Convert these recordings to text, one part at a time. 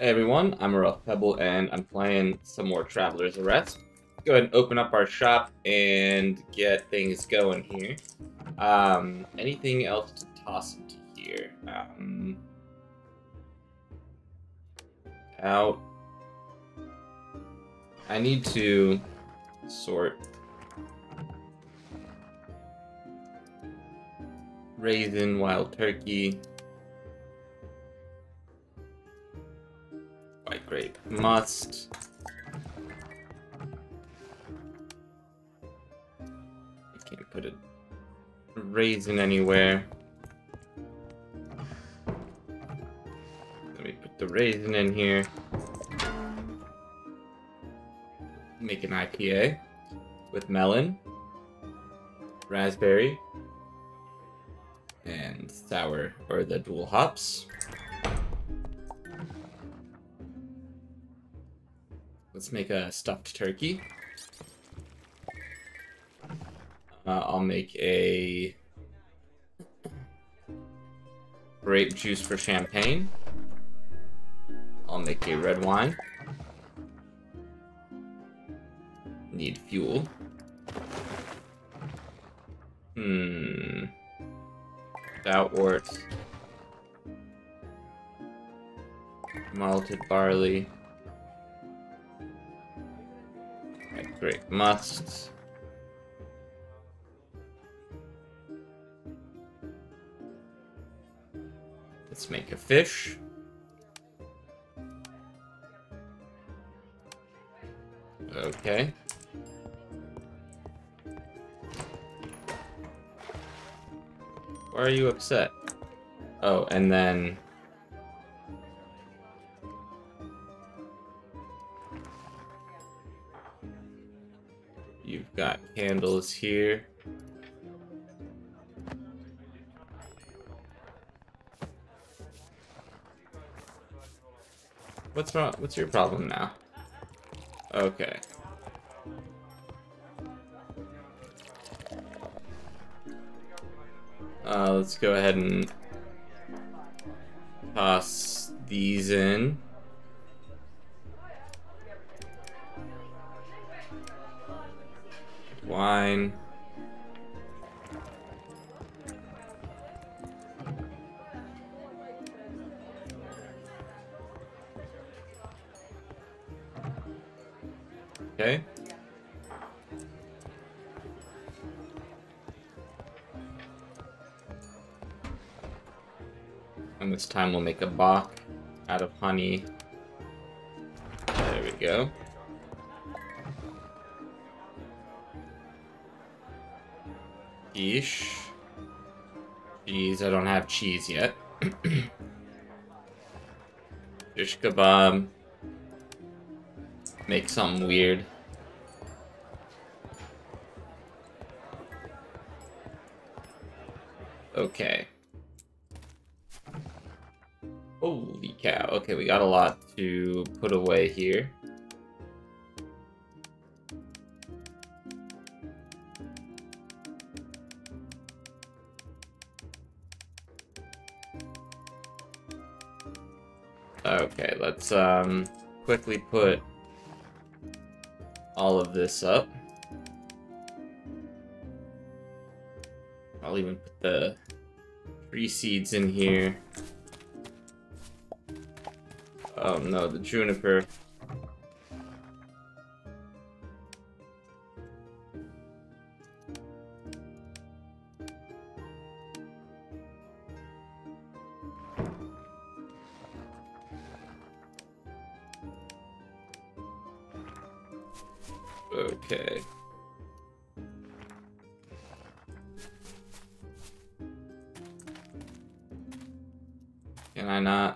Hey everyone, I'm Rough Pebble and I'm playing some more Travellers Rest. Go ahead and open up our shop and get things going here. Um, anything else to toss into here? Um, out. I need to sort raisin, wild turkey, grape, must. I can't put a raisin anywhere. Let me put the raisin in here. Make an IPA with melon, raspberry, and sour or the dual hops. Let's make a stuffed turkey. Uh, I'll make a grape juice for champagne. I'll make a red wine. Need fuel. Hmm. Stout wort. Malted barley. Grape must. Let's make a fish. Okay. Why are you upset? Oh, and then... You've got candles here. What's wrong? What's your problem now? Okay. Uh, let's go ahead and toss these in. Okay. And this time we'll make a bock out of honey. There we go. Yeesh. Cheese, I don't have cheese yet. Shish kebab. Make something weird. Okay. Holy cow. Okay, we got a lot to put away here. Let's um quickly put all of this up. I'll even put the tree seeds in here. Oh no, the juniper. Okay. Can I not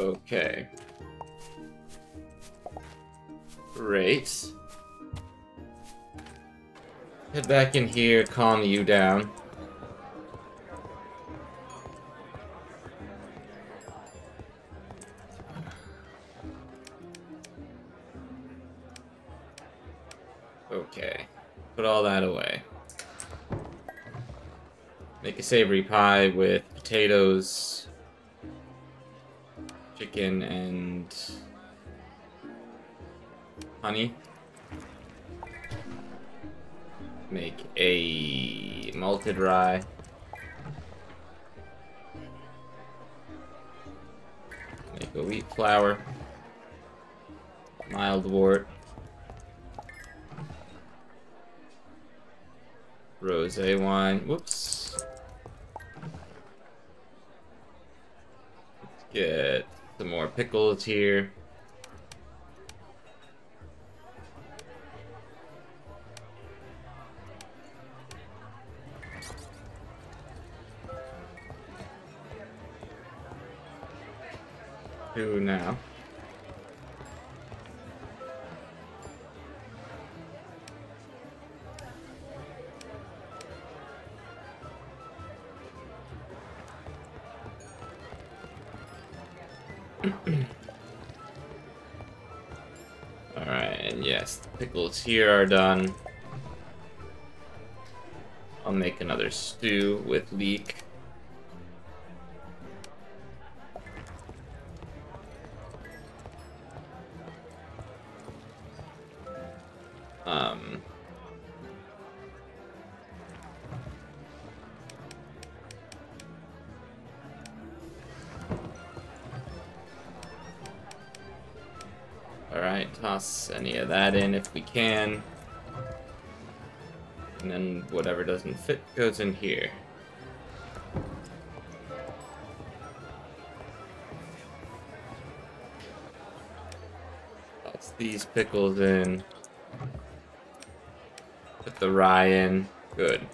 Okay. Great. Head back in here, calm you down. Okay. Put all that away. Make a savory pie with potatoes, chicken, and honey. Make a malted rye. Make a wheat flour. Mild wort. Rosé wine. Whoops. Let's get some more pickles here. Who now? Pickles here are done. I'll make another stew with leek. Um, toss any of that in if we can. And then whatever doesn't fit goes in here. Toss these pickles in. Put the rye in. Good.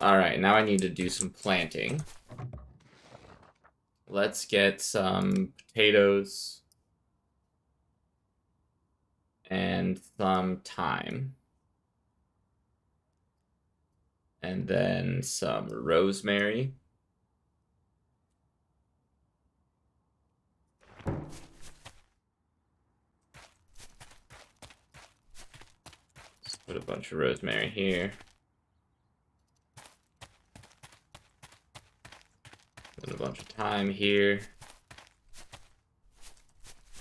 Alright, now I need to do some planting. Let's get some potatoes and some thyme. And then some rosemary. Just put a bunch of rosemary here. Thyme here.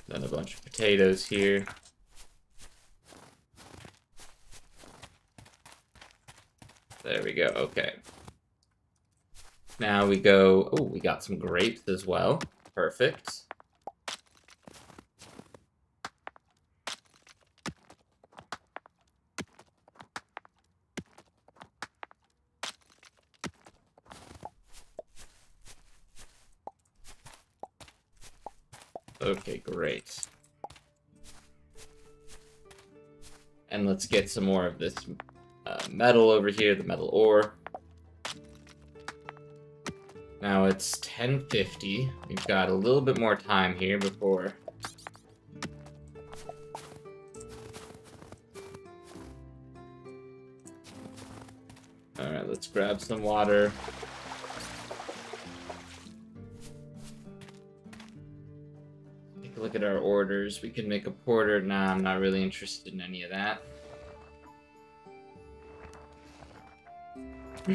Then a bunch of potatoes here. There we go, okay. Now we go, oh, we got some grapes as well. Perfect. Let's get some more of this uh, metal over here, the metal ore. Now it's 10.50. We've got a little bit more time here before... Alright, let's grab some water. Take a look at our orders. We can make a porter. Nah, I'm not really interested in any of that.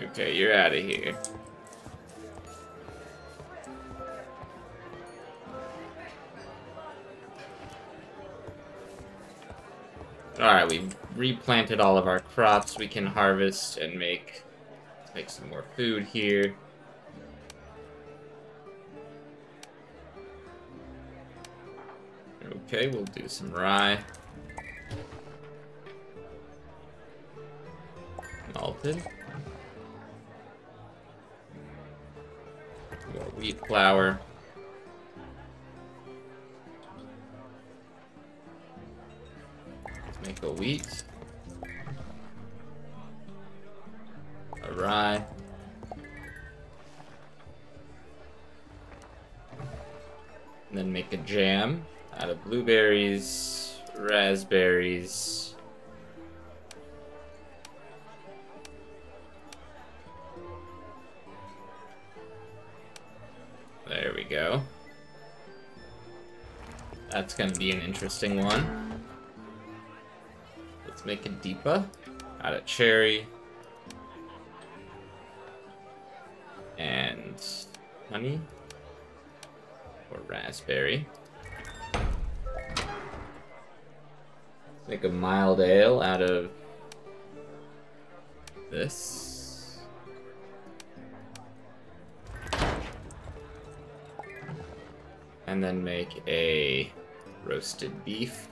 okay, you're out of here. Alright, we've replanted all of our crops. We can harvest and make Make some more food here. Okay, we'll do some rye. Malted. More wheat flour. Let's make a wheat. Rye. And then make a jam out of blueberries, raspberries, There we go. That's gonna be an interesting one. Let's make a Deepa out of cherry. Honey. Or raspberry. Make a mild ale out of this. And then make a roasted beef.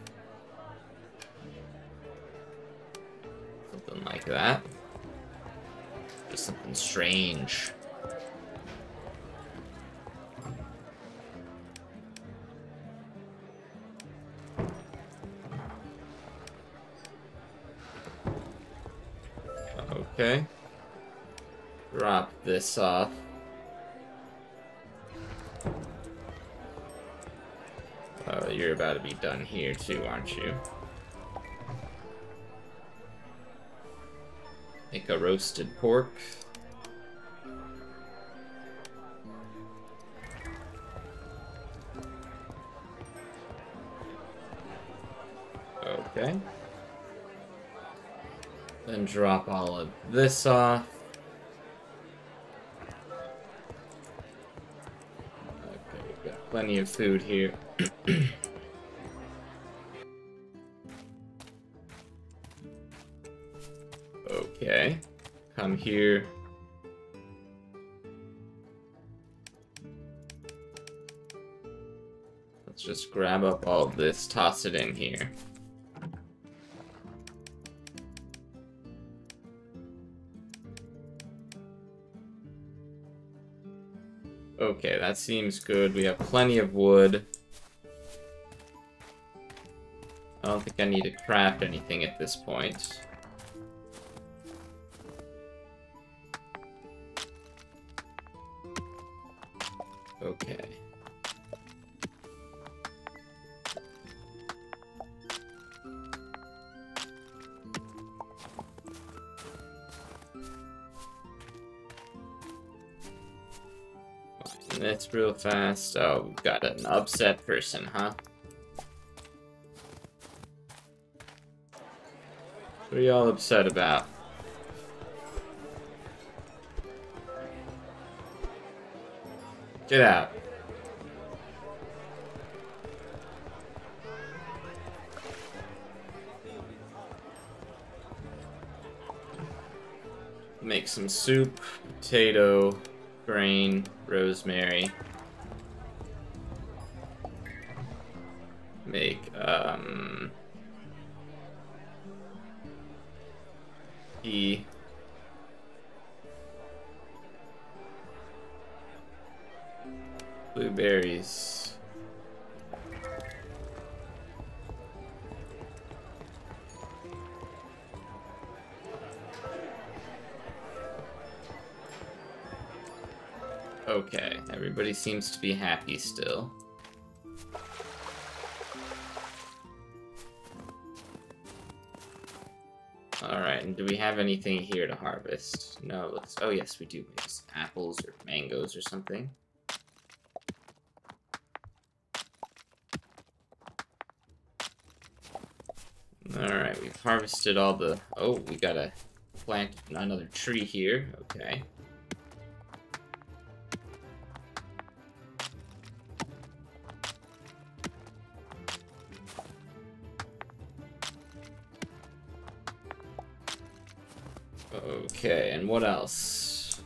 Something like that. Just something strange. Okay. Drop this off. Oh, uh, you're about to be done here too, aren't you? Make a roasted pork. Okay. Then drop all of this off. Okay, got plenty of food here. okay. Come here. Let's just grab up all this, toss it in here. Okay, that seems good. We have plenty of wood. I don't think I need to craft anything at this point. That's real fast. Oh, we've got an upset person, huh? What are y'all upset about? Get out. Make some soup, potato, grain, rosemary. Okay, everybody seems to be happy still. Alright, and do we have anything here to harvest? No, let's... Oh, yes, we do. Maybe apples or mangoes or something. Alright, we've harvested all the... Oh, we gotta plant another tree here. Okay. what else?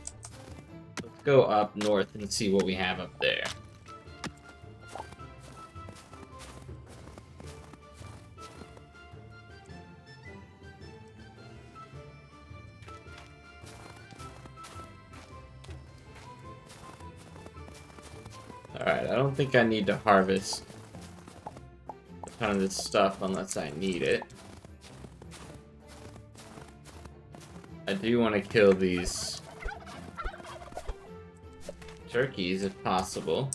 Let's go up north and see what we have up there. Alright, I don't think I need to harvest a ton of this stuff unless I need it. I do want to kill these turkeys if possible.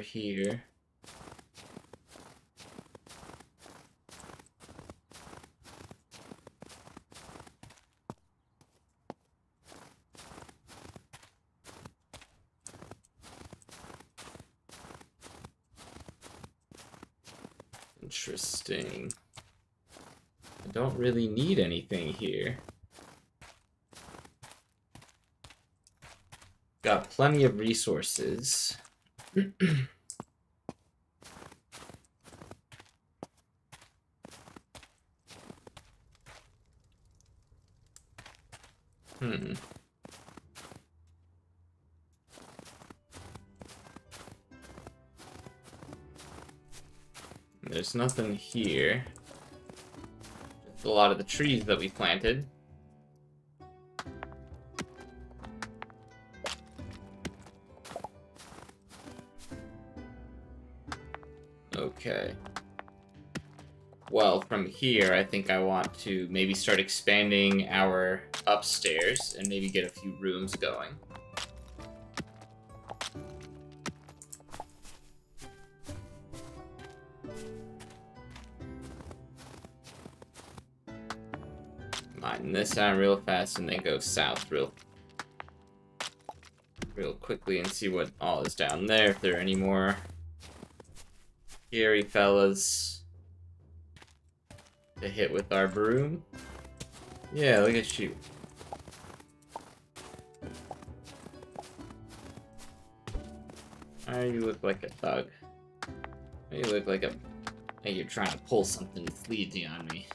Here. Interesting. I don't really need anything here. Got plenty of resources. Hmm. There's nothing here. Just a lot of the trees that we planted. Okay. Well, from here, I think I want to maybe start expanding our upstairs and maybe get a few rooms going. Mine this out real fast and then go south real real quickly and see what all is down there, if there are any more scary fellas to hit with our broom. Yeah, look at you. You look like a thug. You look like a like you're trying to pull something sleazy on me.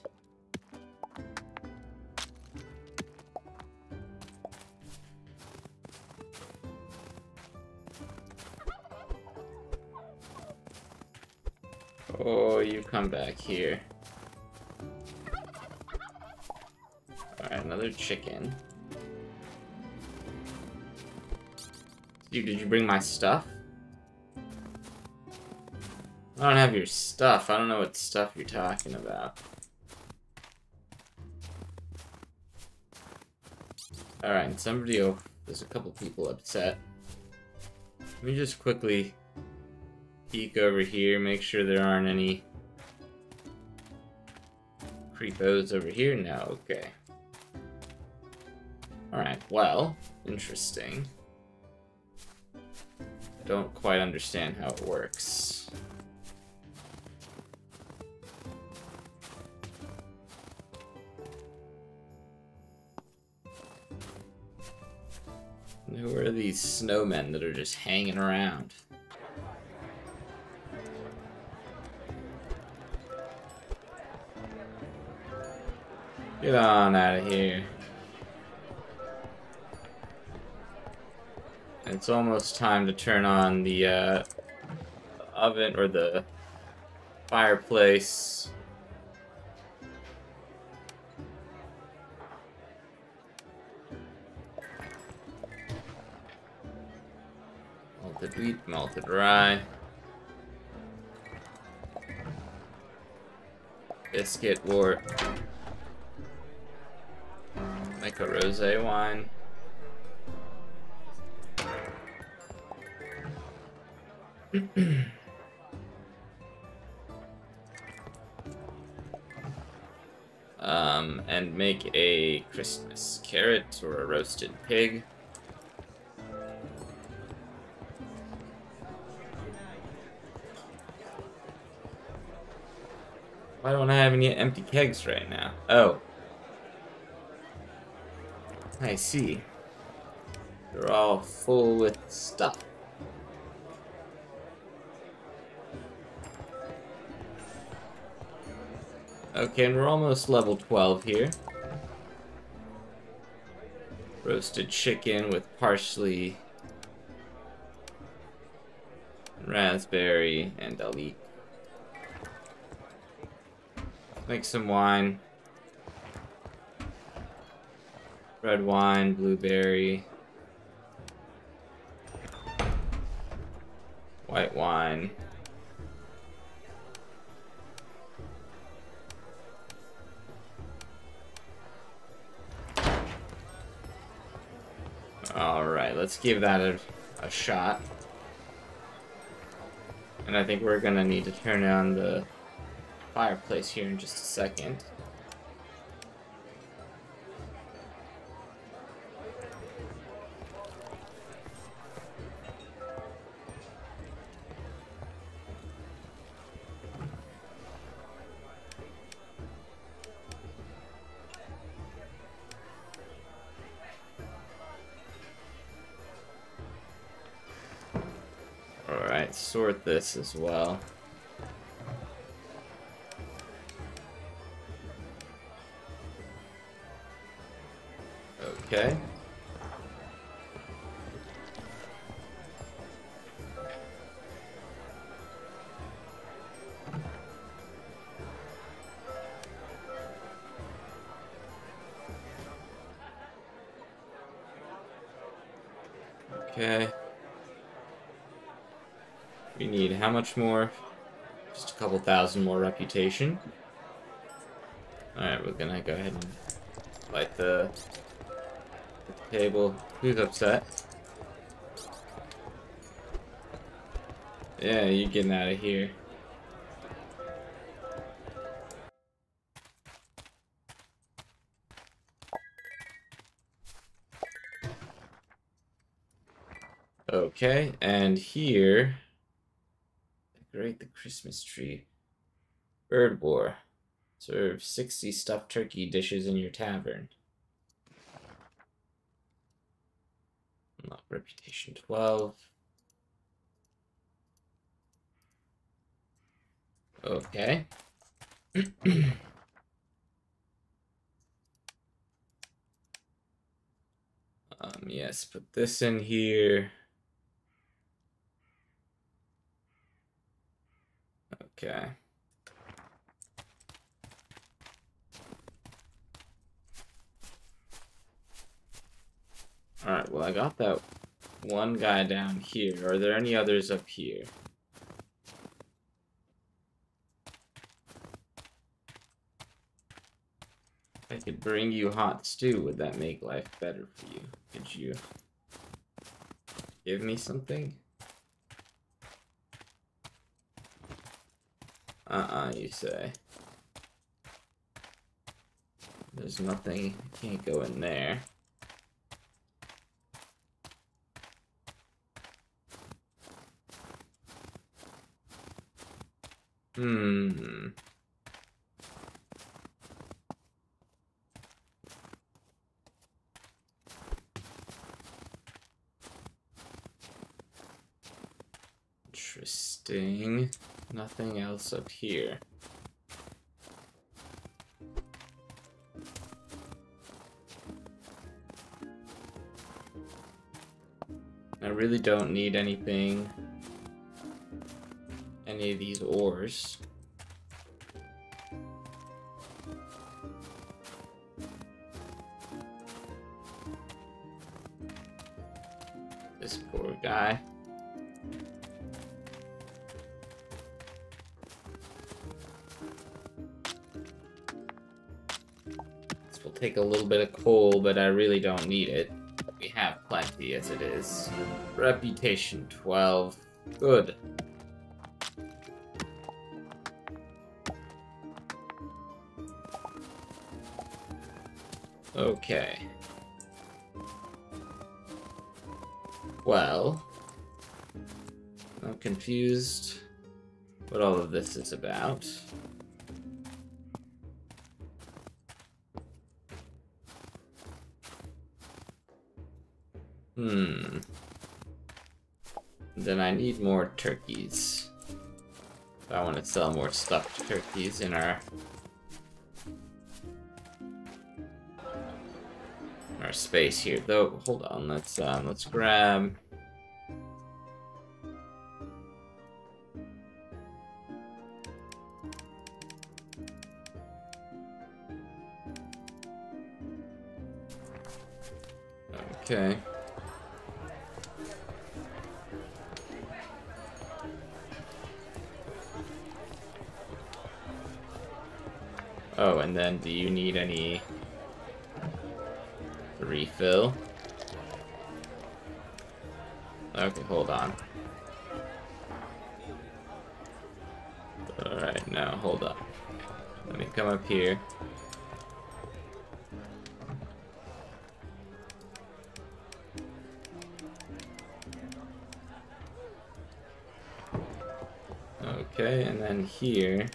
You come back here. Alright, another chicken. Dude, did you bring my stuff? I don't have your stuff. I don't know what stuff you're talking about. Alright, somebody... Oh, there's a couple people upset. Let me just quickly peek over here, make sure there aren't any creepos over here. now, okay. Alright, well, interesting. I don't quite understand how it works. Who are these snowmen that are just hanging around? Get on out of here. It's almost time to turn on the uh, oven or the fireplace. Malted wheat, malted rye. Biscuit wort like a rosé wine. um, and make a Christmas carrot or a roasted pig. Why don't I have any empty kegs right now? Oh, I see. They're all full with stuff. Okay, and we're almost level 12 here. Roasted chicken with parsley, raspberry, and I'll eat. Make some wine. Red wine, blueberry. White wine. Alright, let's give that a, a shot. And I think we're gonna need to turn on the fireplace here in just a second. Sort this as well. How much more? Just a couple thousand more reputation. Alright, we're gonna go ahead and light the, the table. Who's upset? Yeah, you're getting out of here. Okay, and here Decorate the Christmas tree. Bird War. Serve 60 stuffed turkey dishes in your tavern. Unlock reputation 12. Okay. um, yes, put this in here. Okay. Alright, well I got that one guy down here. Are there any others up here? I could bring you hot stew. Would that make life better for you? Could you give me something? Uh-uh, you say. There's nothing, can't go in there. Hmm. Interesting. Nothing else up here. I really don't need anything, any of these ores. Take a little bit of coal, but I really don't need it. We have plenty as it is. Reputation 12. Good. Okay. Well, I'm confused what all of this is about. Then I need more turkeys. I want to sell more stuffed turkeys in our our space here. Though, hold on. Let's um, let's grab. Okay. Okay, and then here.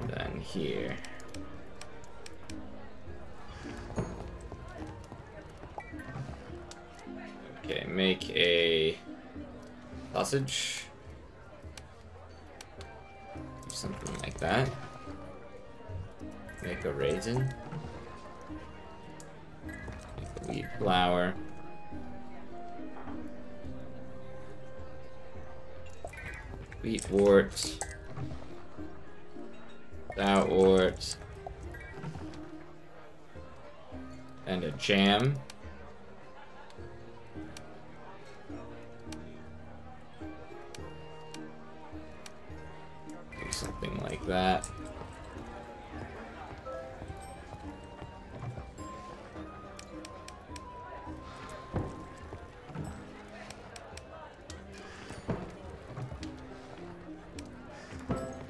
And Then here. Okay, make a sausage. Something like that. Make a raisin. Make a wheat flour. Jam. Do something like that.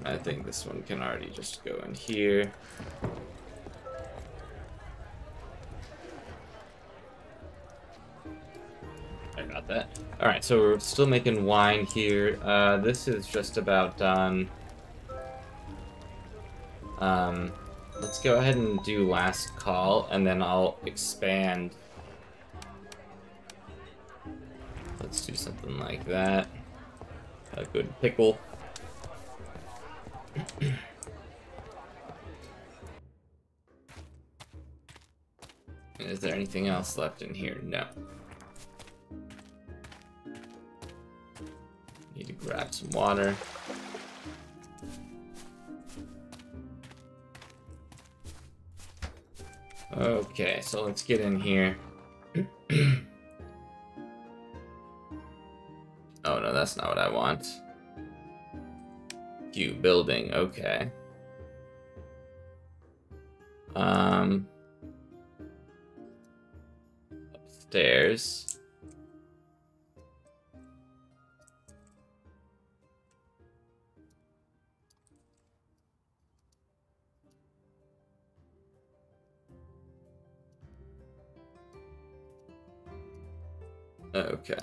I think this one can already just go in here. So we're still making wine here. Uh, this is just about done. Um, let's go ahead and do last call, and then I'll expand. Let's do something like that. A good pickle. Is there anything else left in here? No. Grab some water. Okay, so let's get in here. oh no, that's not what I want. Q building, okay. Um upstairs. Okay.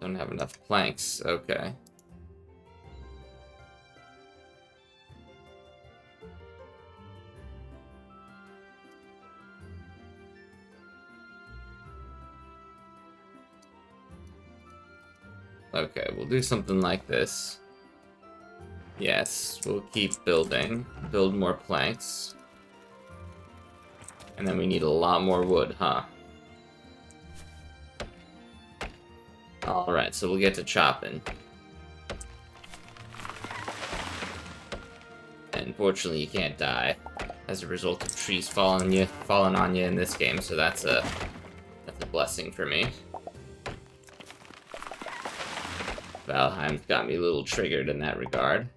Don't have enough planks. Okay. Okay, we'll do something like this. Yes, we'll keep building. Build more planks. And then we need a lot more wood, huh? Alright, so we'll get to chopping. And unfortunately, you can't die as a result of trees falling you falling on you in this game, so that's a that's a blessing for me. Valheim's got me a little triggered in that regard.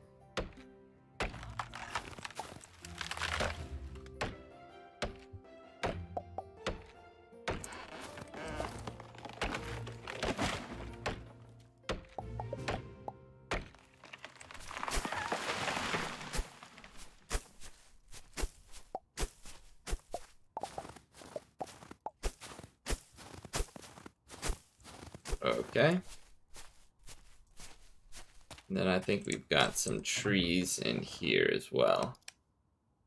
Think we've got some trees in here as well.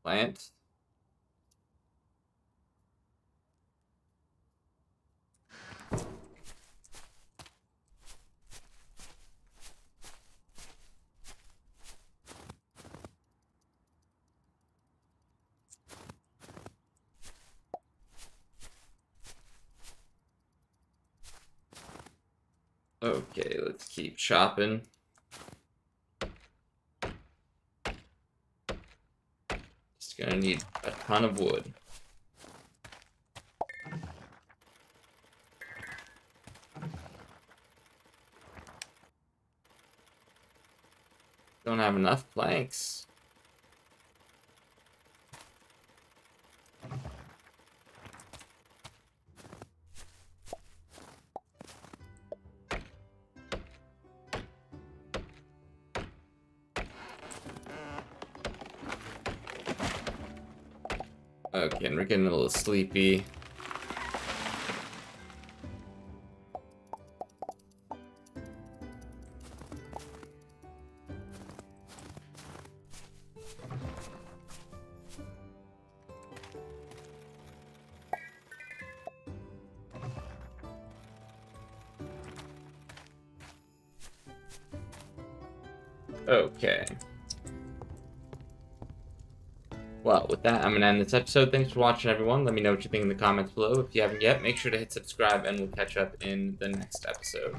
Plant. Okay, let's keep chopping. Just gonna need a ton of wood. Don't have enough planks. Little sleepy. Okay. With that, I'm going to end this episode. Thanks for watching, everyone. Let me know what you think in the comments below. If you haven't yet, make sure to hit subscribe, and we'll catch up in the next episode.